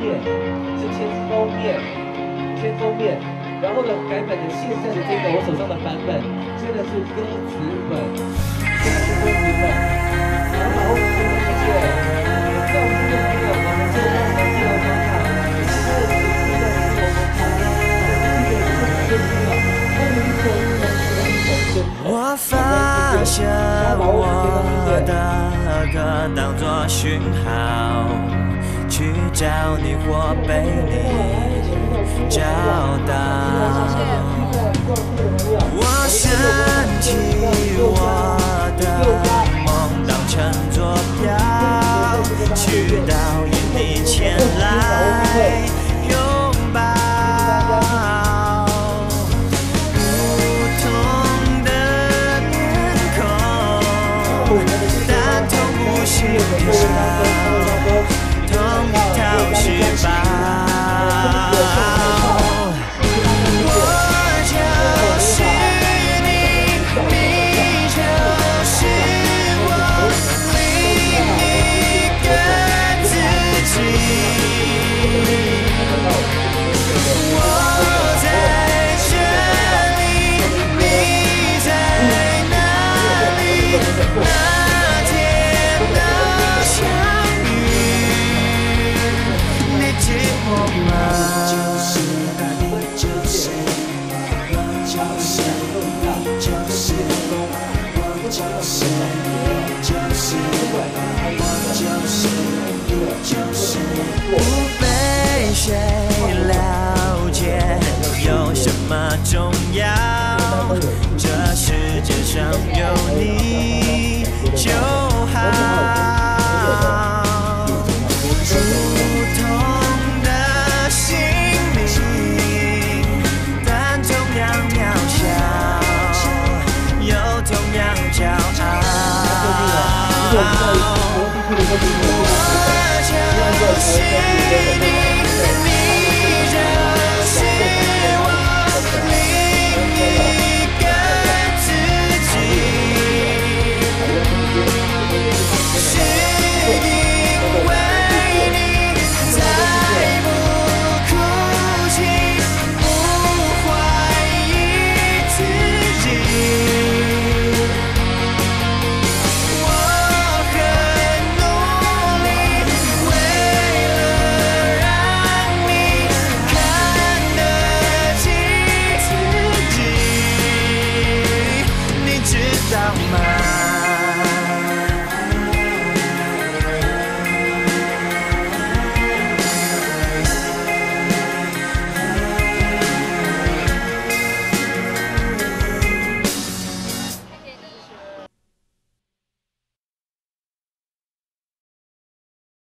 面，是签封面，签封面，然后呢改版的现在的这个我手上的版本，现在是歌词本，签的是歌词本，很好，谢谢。在我们这边朋友，我们这边的自由广场，现在的这个自由广场，这个是很重要，那你们走走走走。我发现我的歌当作讯号，去找你或被你找到。我升起我的梦当成坐标，去导引你前来拥抱。不同的面孔，但同步心跳，同一条翅膀。重要？这世界上有你就好。不同的姓名，但同样渺小，又同样骄傲。我就是你。